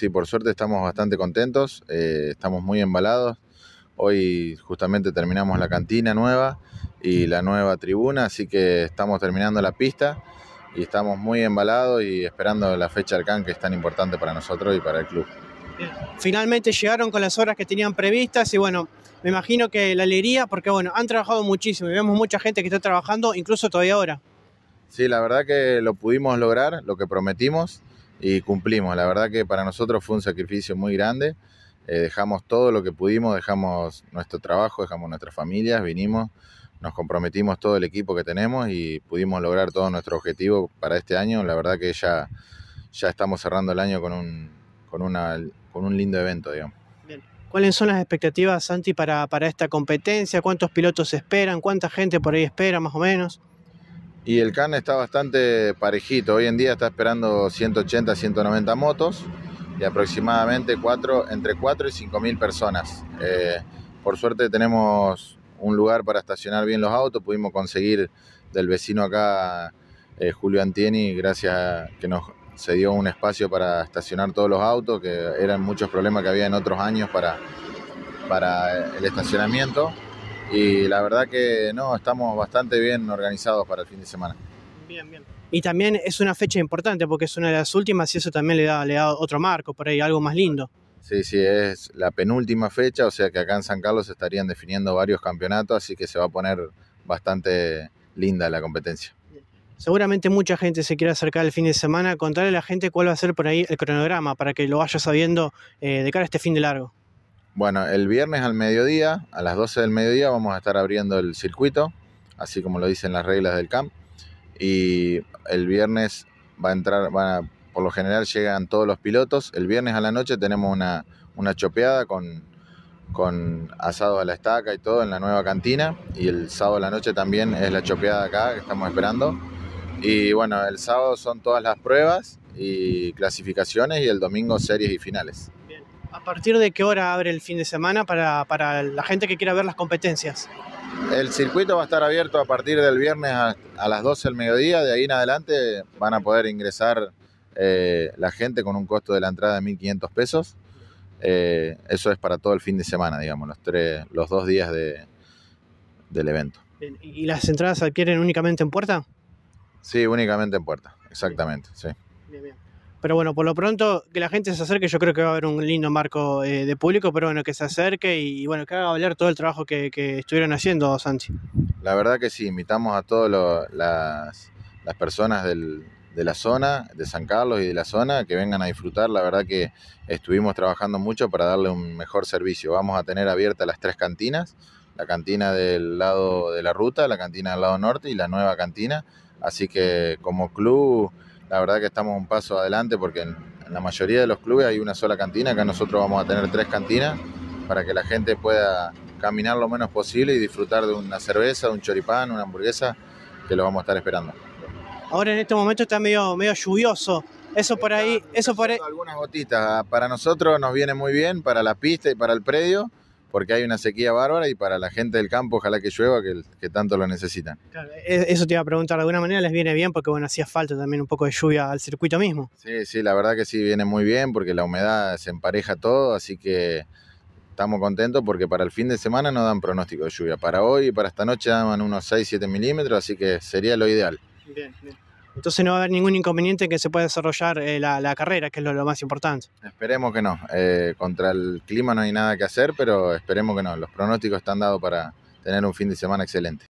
sí, por suerte estamos bastante contentos, eh, estamos muy embalados. Hoy justamente terminamos la cantina nueva y la nueva tribuna, así que estamos terminando la pista y estamos muy embalados y esperando la fecha del CAN que es tan importante para nosotros y para el club. Finalmente llegaron con las horas que tenían previstas y bueno, me imagino que la alegría, porque bueno, han trabajado muchísimo y vemos mucha gente que está trabajando incluso todavía ahora. Sí, la verdad que lo pudimos lograr, lo que prometimos y cumplimos. La verdad que para nosotros fue un sacrificio muy grande. Eh, dejamos todo lo que pudimos, dejamos nuestro trabajo, dejamos nuestras familias, vinimos, nos comprometimos todo el equipo que tenemos y pudimos lograr todo nuestro objetivo para este año. La verdad que ya, ya estamos cerrando el año con un, con una, con un lindo evento, digamos. ¿Cuáles son las expectativas, Santi, para, para esta competencia? ¿Cuántos pilotos esperan? ¿Cuánta gente por ahí espera, más o menos? Y el CAN está bastante parejito. Hoy en día está esperando 180, 190 motos y aproximadamente cuatro, entre 4 y 5 mil personas. Eh, por suerte tenemos un lugar para estacionar bien los autos. Pudimos conseguir del vecino acá, eh, Julio Antieni, gracias a que nos se dio un espacio para estacionar todos los autos, que eran muchos problemas que había en otros años para, para el estacionamiento. Y la verdad que no, estamos bastante bien organizados para el fin de semana. Bien, bien. Y también es una fecha importante porque es una de las últimas y eso también le da, le da otro marco, por ahí algo más lindo. Sí, sí, es la penúltima fecha, o sea que acá en San Carlos se estarían definiendo varios campeonatos, así que se va a poner bastante linda la competencia. Seguramente mucha gente se quiere acercar el fin de semana. Contarle a la gente cuál va a ser por ahí el cronograma para que lo vaya sabiendo eh, de cara a este fin de largo. Bueno, el viernes al mediodía, a las 12 del mediodía, vamos a estar abriendo el circuito, así como lo dicen las reglas del camp. Y el viernes va a entrar, van por lo general llegan todos los pilotos. El viernes a la noche tenemos una, una chopeada con, con asados a la estaca y todo en la nueva cantina. Y el sábado a la noche también es la chopeada acá que estamos esperando. Y bueno, el sábado son todas las pruebas y clasificaciones y el domingo series y finales. ¿A partir de qué hora abre el fin de semana para, para la gente que quiera ver las competencias? El circuito va a estar abierto a partir del viernes a, a las 12 del mediodía. De ahí en adelante van a poder ingresar eh, la gente con un costo de la entrada de 1.500 pesos. Eh, eso es para todo el fin de semana, digamos, los, tres, los dos días de, del evento. ¿Y las entradas se adquieren únicamente en puerta? Sí, únicamente en puerta, exactamente, sí. Bien, bien. Pero bueno, por lo pronto que la gente se acerque, yo creo que va a haber un lindo marco eh, de público, pero bueno, que se acerque y bueno, que haga valer todo el trabajo que, estuvieron haciendo, Sanchi. La verdad que sí, invitamos a todas las, personas de la zona, de San Carlos y de la zona, que vengan a disfrutar. La verdad que estuvimos trabajando mucho para darle un mejor servicio. Vamos a tener abiertas las tres cantinas, la cantina del lado de la ruta, la cantina del lado norte y la nueva cantina Así que como club, la verdad que estamos un paso adelante porque en, la mayoría de los clubes hay una sola cantina, acá nosotros vamos a tener tres cantinas para que la gente pueda caminar lo menos posible y disfrutar de una cerveza, de un choripán, una hamburguesa, que lo vamos a estar esperando. Ahora en este momento está medio, medio lluvioso. Eso por ahí, eso por ahí. Algunas gotitas. Para nosotros nos viene muy bien, para la pista y para el predio porque hay una sequía bárbara y para la gente del campo ojalá que llueva, que, que, tanto lo necesitan. Claro, e, eso te iba a preguntar, ¿de alguna manera les viene bien? Porque bueno, hacía falta también un poco de lluvia al circuito mismo. Sí, sí, la verdad que sí, viene muy bien porque la humedad se empareja todo, así que estamos contentos porque para el fin de semana no dan pronóstico de lluvia. Para hoy y para esta noche dan unos 6-7 milímetros, así que sería lo ideal. Bien, bien. Entonces no va a haber ningún inconveniente en que se pueda desarrollar eh, la, carrera, que es lo, lo, más importante. Esperemos que no. Eh, contra el clima no hay nada que hacer, pero esperemos que no. Los pronósticos están dados para tener un fin de semana excelente.